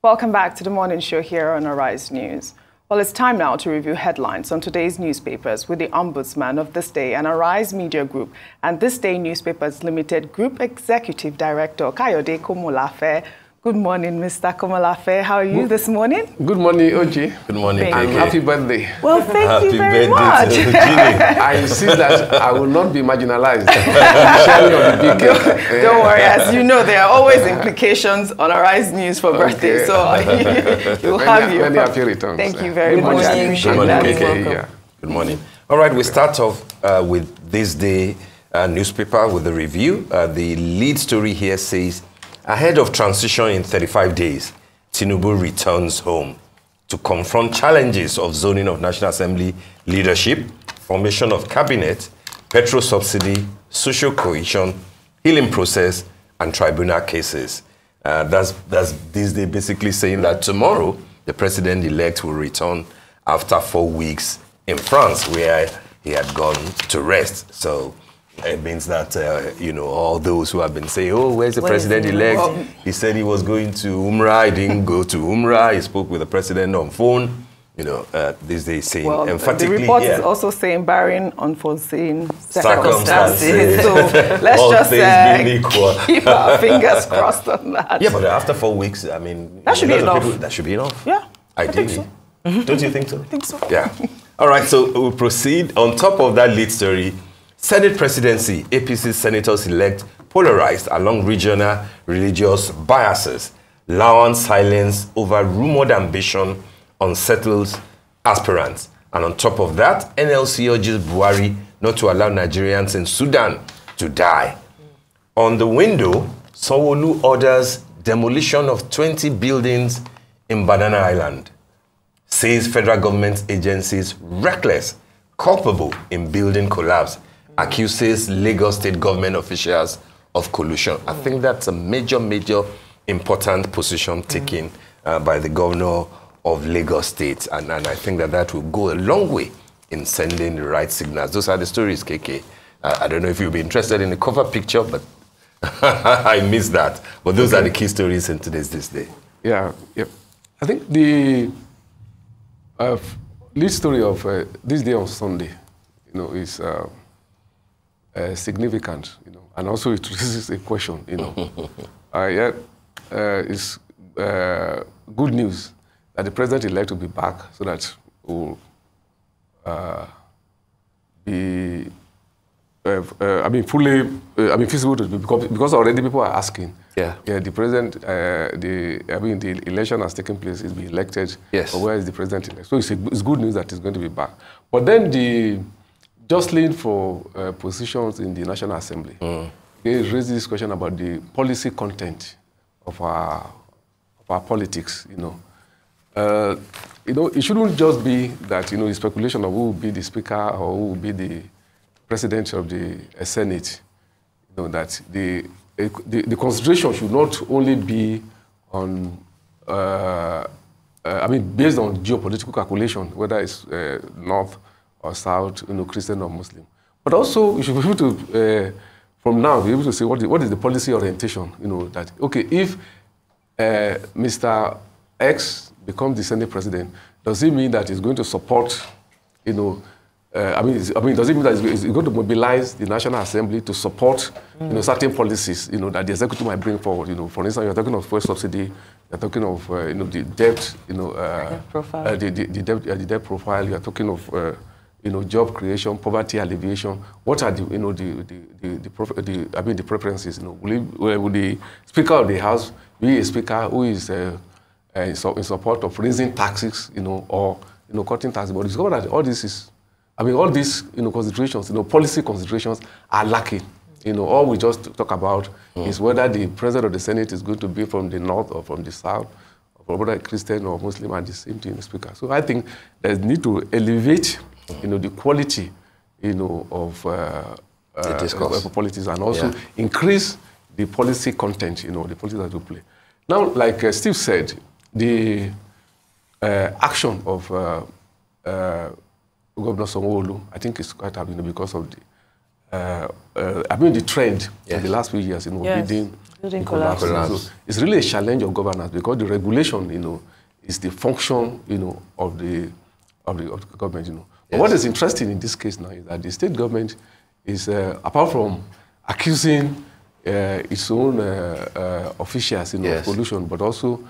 Welcome back to the morning show here on Arise News. Well, it's time now to review headlines on today's newspapers with the Ombudsman of This Day and Arise Media Group and This Day Newspapers Limited Group Executive Director Kayode Komolafe Good morning, Mr. Komolafe. How are you good, this morning? Good morning, Ojy. Good morning, and happy birthday. Well, thank happy you very much. I see that I will not be marginalized. don't, don't worry, as you know, there are always implications on Arise News for birthday, so you'll have your. Many happy returns. Thank you very much. I appreciate Good morning, that. Yeah. Good morning. All right, we start off uh, with this day uh, newspaper with the review. Uh, the lead story here says Ahead of transition in 35 days, Tinubu returns home to confront challenges of zoning of National Assembly leadership, formation of cabinet, petrol subsidy, social cohesion, healing process, and tribunal cases. Uh, that's, that's this day basically saying that tomorrow the president-elect will return after four weeks in France, where he had gone to rest. So it means that, uh, you know, all those who have been saying, oh, where's the president-elect? Well, he said he was going to Umrah. He didn't go to Umrah. He spoke with the president on phone. You know, uh, these days saying well, emphatically. The report yeah. is also saying barring unforeseen circumstances. circumstances. so let's just uh, keep our fingers crossed on that. Yeah, but after four weeks, I mean, that should be enough. People, that should be enough. Yeah, ideally. So. Don't you think so? I think so. Yeah. All right, so we'll proceed. On top of that lead story, Senate presidency, APC senators-elect polarized along regional religious biases. Lawan silence over rumored ambition unsettles aspirants. And on top of that, NLC urges Buhari not to allow Nigerians in Sudan to die. On the window, Sanwo-Olu orders demolition of 20 buildings in Banana Island. Says federal government agencies reckless, culpable in building collapse accuses Lagos state government officials of collusion. I think that's a major, major important position taken uh, by the governor of Lagos state. And, and I think that that will go a long way in sending the right signals. Those are the stories, KK. Uh, I don't know if you'll be interested in the cover picture, but I missed that. But those okay. are the key stories in today's This Day. Yeah, yeah. I think the uh, lead story of uh, this day on Sunday, you know, is uh, uh, significant, you know, and also it raises a question, you know. uh, yet, uh, it's uh, good news that the president-elect will be back so that we'll uh, be, uh, I mean, fully, I mean, feasible to be, because, because already people are asking. Yeah. Yeah, the president, the, I mean, the election has taken place, he's been elected. Yes. But where is the president-elect? So it's, a, it's good news that he's going to be back. But then the, jostling for uh, positions in the National Assembly, mm. it raises this question about the policy content of our, of our politics, you know. Uh, you know, it shouldn't just be that, you know, the speculation of who will be the speaker or who will be the president of the uh, Senate, you know, that the, the, the concentration should not only be on, uh, uh, I mean, based on geopolitical calculation, whether it's uh, North or South, you know, Christian or Muslim. But also, you should be able to, uh, from now, be able to say what is, what is the policy orientation, you know, that, okay, if uh, Mr. X becomes the Senate president, does it mean that he's going to support, you know, uh, I, mean, I mean, does it mean that he's going to mobilize the National Assembly to support, mm. you know, certain policies, you know, that the executive might bring forward? You know, for instance, you're talking of fuel subsidy, you're talking of, uh, you know, the debt, you know, uh, profile. Uh, the, the, the, debt, the debt profile. You're talking of uh, you know, job creation, poverty alleviation. What are the, you know, the, the, the, the, the I mean, the preferences? You know, will, it, will the Speaker of the House be a speaker who is uh, uh, in, support of raising taxes, you know, or you know, cutting taxes? But discover that all this is, I mean, all these, you know, considerations, you know, policy considerations are lacking. You know, all we just talk about mm. is whether the president of the Senate is going to be from the north or from the south, or whether Christian or Muslim are the same thing, the speaker. So I think there's need to elevate you know, the quality, you know, of uh, uh, politics and also yeah. increase the policy content, you know, the policy that we play. Now, like uh, Steve said, the uh, action of uh, uh, Governor Sanwo-Olu, I think is quite happening because of the uh, uh, I mean, the trend Yes. in the last few years, you know, Yes. building, Building collapse. collapse. So it's really a challenge of governance because the regulation, you know, is the function, you know, of the of the, of the government, you know. But what is interesting in this case now is that the state government is, uh, apart from accusing uh, its own uh, uh, officials, you know, Yes. of pollution, but also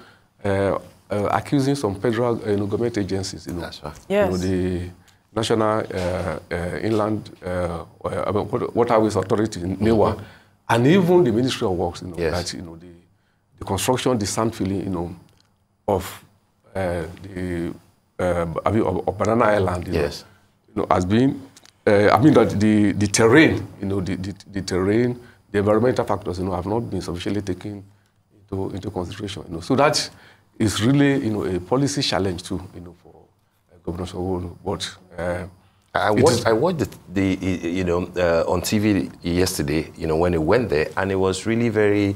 uh, uh, accusing some federal, uh, you know, government agencies, you know, That's right. you know, the National uh, uh, Inland uh, uh, Wat- Waterways Authority, NIWA, and even the Ministry of Works, you know, Yes. that you know the, the construction, the sand filling, you know, of uh, the uh, I mean, of, of Banana Island, you Yes. know, you know, has been. Uh, I mean that the, the terrain, you know, the, the, the terrain, the environmental factors, you know, have not been sufficiently taken into into consideration. You know, so that is really, you know, a policy challenge too, you know, for uh, Governor Sanwo-Olu. But uh, I watched, I watched the, the you know, uh, on TV yesterday, you know, when it went there, and it was really very,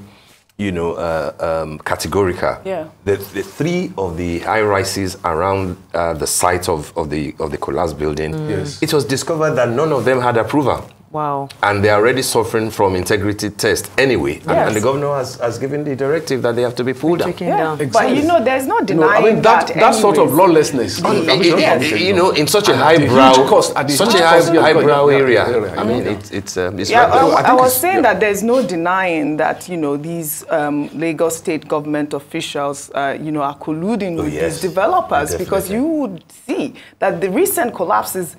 you know, uh, um, categorical. Yeah. The, the three of the high rises around uh, the site of, of the of the collapsed building, Yes. it was discovered that none of them had approval. Wow. And they're already suffering from integrity test anyway. And, and the governor has, has given the directive that they have to be pulled down. Taken Yeah. down. But you know, there's no denying know, I mean that that. that sort of lawlessness. I mean, It- it- it- you know, in such a And at the highbrow, huge cost, at the such a cost, high, yeah, highbrow yeah, area. area, I mean, yeah. it's it's um, it's Yeah, right. I, I I was saying yeah. that there's no denying that you know these um, Lagos state government officials, uh, you know, are colluding Oh, with yes. these developers because you would see that the recent collapses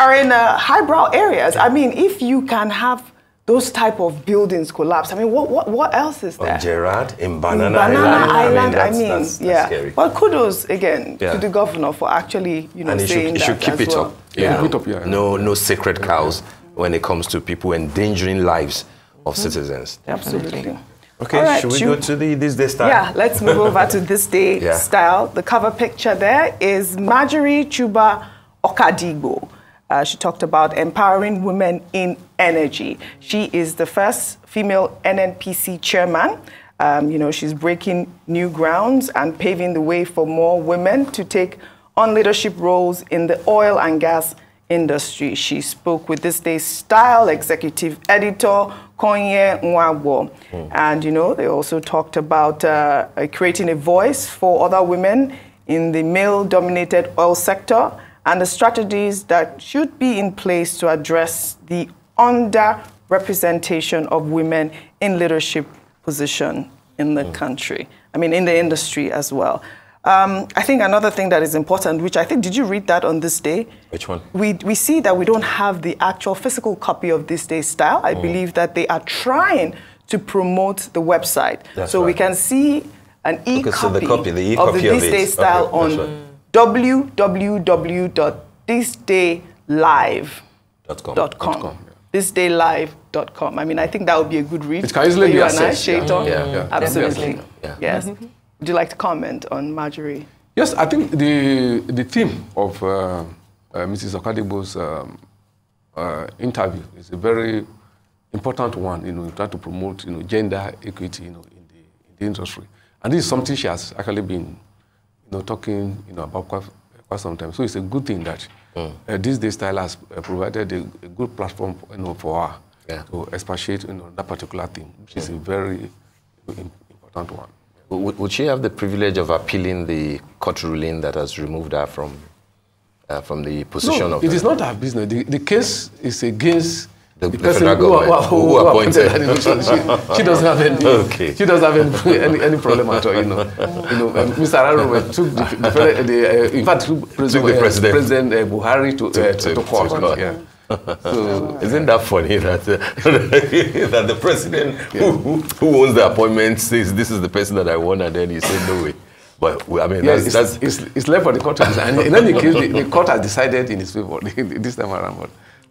are in uh, highbrow areas. I mean, if you can have those type of buildings collapse, I mean, what what, what else is there? On Gerard, in In Banana, Banana Island. Island, I that's- mean, that's- that's yeah. scary. Well, kudos again Yeah. to the governor for actually, you know, and he should, saying he should that keep it well. up. you Yeah. Keep it up, yeah. No, no sacred cows when it comes to people endangering lives of citizens. Absolutely. Okay, All right, should we Chu- go to the this day style? Yeah, let's move over to this day Yeah. style. The cover picture there is Margery Chuba Okadigbo. Uh, she talked about empowering women in energy. She is the first female NNPC chairman. Um, you know, she's breaking new grounds and paving the way for more women to take on leadership roles in the oil and gas industry. She spoke with this day's style executive editor, Konye Nwagbo. And, you know, they also talked about uh, uh, creating a voice for other women in the male dominated oil sector and the strategies that should be in place to address the underrepresentation of women in leadership position in the country. I mean, in the industry as well. Um, I think another thing that is important, which I think, did you read that on this day? Which one? We, we see that we don't have the actual physical copy of this day's style. I believe that they are trying to promote the website. That's so we can see an e Okay, so the copy copy, the of the e-copy This it. Day style Okay, on right. www.thisdaylive.com. Dot com. com, yeah. Thisdaylive.com. I mean, I think that would be a good read. It can easily for be you and I, accessed, yeah. Shaitan. Yeah, yeah. Absolutely. Yeah. Yes. Would you like to comment on Margery? Yes, I think the the theme of uh, uh, Mrs. Okadigbo's um, uh, interview is a very important one. You know, in trying to promote you know gender equity you know in the in the industry, and this is something she has actually been you know talking you know about quite, quite some time. So it's a good thing that uh, this day style has uh, provided a, a good platform you know for her Yeah. to expatiate you know that particular thing, which is a very you know, im- important one. Would, would she have the privilege of appealing the court ruling that has removed her from uh, from the position no, of it the- is not her business. The, the case is against The- person who, who, who who appointed. her. She, she doesn't have any. Okay. She doesn't have any, any, any problem at all. You know, you know. Um, Mr. Araro took the, the, the uh, in fact took President, the president. uh, President uh, Buhari to, uh, to, to, court. to court. Yeah. So Isn't that funny that, uh, that the president who, who, who owns the appointment says this is the person that I want and then he said no way. But I mean, yeah, that's, it's, that's it's, it's left for the court to decide. And in any case, the, the court has decided in his favor this time around.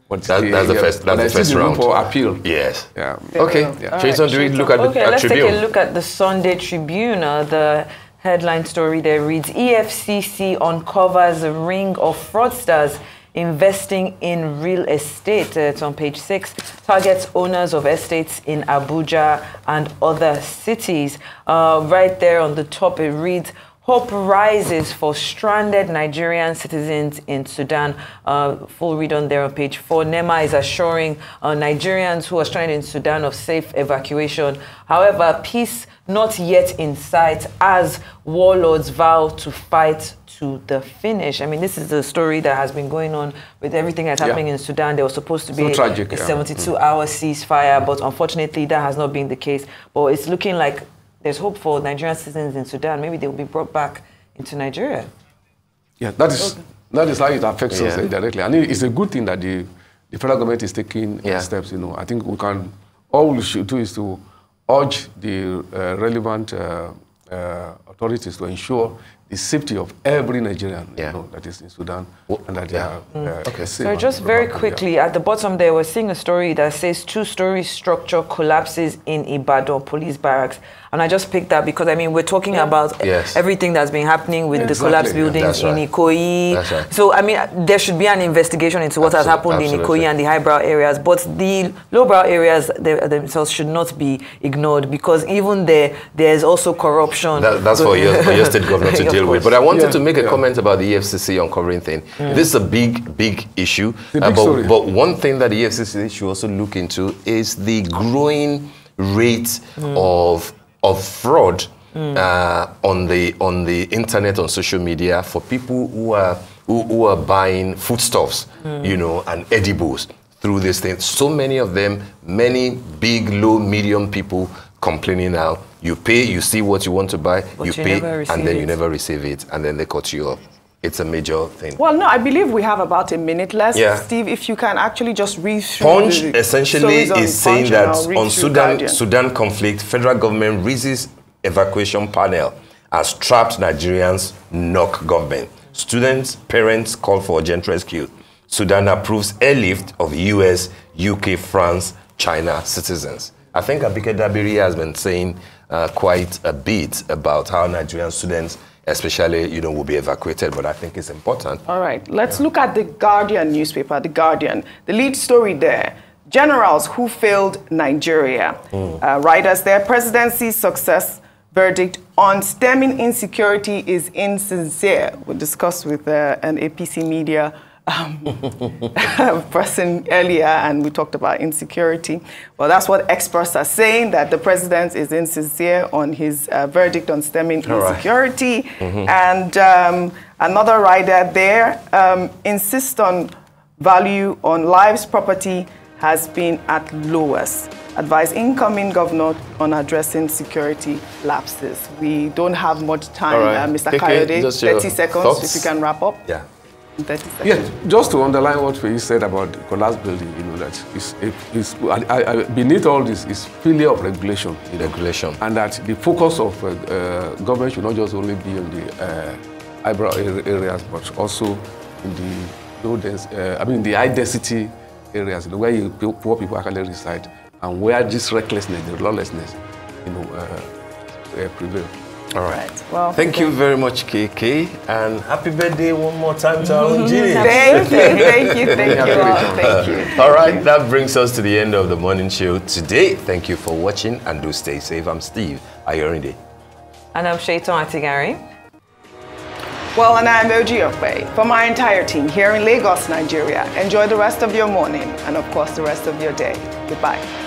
But, but That- that's the first- that's the first round. for appeal. yes. Yeah. Okay, Yeah. Jason, do we look at the Okay, at let's Tribune? take a look at the Sunday Tribune. Uh, the headline story there reads EFCC uncovers a ring of fraudsters investing in real estate. Uh, it's on page six. Targets owners of estates in Abuja and other cities. Uh, right there on the top, it reads Hope rises for stranded Nigerian citizens in Sudan. Uh, full read on there on page four. NEMA is assuring uh, Nigerians who are stranded in Sudan of safe evacuation. However, peace not yet in sight as warlords vow to fight to the finish. I mean, this is the story that has been going on with everything that's happening yeah. in Sudan. There was supposed to be so tragic, a 72 yeah. hour ceasefire, but unfortunately, that has not been the case. But it's looking like there's hope for Nigerian citizens in Sudan. Maybe they will be brought back into Nigeria. Yeah, that is that is how it affects yeah. us directly. And it's a good thing that the, the federal government is taking yeah. steps. You know, I think we can, all we should do is to urge the uh, relevant uh, uh, authorities to ensure the safety of every Nigerian yeah. you know, that is in Sudan and that they are mm. uh, okay. So just very quickly, at the bottom there, we're seeing a story that says two-story structure collapses in Ibadan police barracks. And I just picked that because I mean we're talking yeah. about yes. everything that's been happening with exactly. the collapsed buildings yeah, in Ikoyi. Right. So I mean there should be an investigation into what Absolutely. has happened Absolutely. in Ikoyi and the highbrow areas, but the lowbrow areas they, themselves should not be ignored because even there there's also corruption. That, that's for your, for your state governor to deal with. But I wanted yeah. to make a comment about the EFCC uncovering thing. Mm. This is a big, big issue. Big uh, but, but one thing that the EFCC should also look into is the growing rate mm. of of fraud mm. uh, on the on the internet on social media for people who are who, who are buying foodstuffs, mm. you know, and edibles through this thing. So many of them, many big, low, medium people complaining now. You pay, you see what you want to buy, but you, you pay, and then it. you never receive it, and then they cut you off. It's a major thing. Well, no, I believe we have about a minute left. Yeah. Steve, if you can actually just read through Punch essentially is saying that on Sudan, Sudan conflict, federal government raises evacuation panel as trapped Nigerians knock government. Students, parents call for urgent rescue. Sudan approves airlift of US, UK, France, China citizens. I think Abike Dabiri has been saying uh, quite a bit about how Nigerian students especially, you know, will be evacuated, but I think it's important. All right, let's yeah. look at the Guardian newspaper, The Guardian. The lead story there, generals who failed Nigeria. Mm. Uh, writers there, presidency success verdict on stemming insecurity is insincere. We discussed with uh, an APC media um, person earlier, and we talked about insecurity. Well, that's what experts are saying, that the president is insincere on his uh, verdict on stemming All insecurity. Right. Mm -hmm. And um, another writer there um, insists on value on lives property has been at lowest. Advise incoming governor on addressing security lapses. We don't have much time, right. uh, Mr. Kayode. 30 seconds, thoughts? if you can wrap up. Yeah. 30 seconds. Just to underline what you said about the collapse building, you know, that is, is, I, I, beneath all this is failure of regulation. You know, regulation. And that the focus of uh, uh, government should not just only be on the uh, eyebrow areas, but also in the low dense, uh, I mean, the high density areas, you know, where you, poor people actually reside, and where this recklessness, the lawlessness, you know, uh, uh, prevail. All right. Well, thank you very much, KK, and happy birthday one more time to our mm-hmm. engineer. thank you, thank you, thank you, all. thank you. All right, that brings us to the end of the morning show today. Thank you for watching, and do stay safe. I'm Steve Ayorinde. And I'm Shaitan Atigari. Well, and I'm Ojy Okpe. For my entire team here in Lagos, Nigeria, enjoy the rest of your morning and, of course, the rest of your day. Goodbye.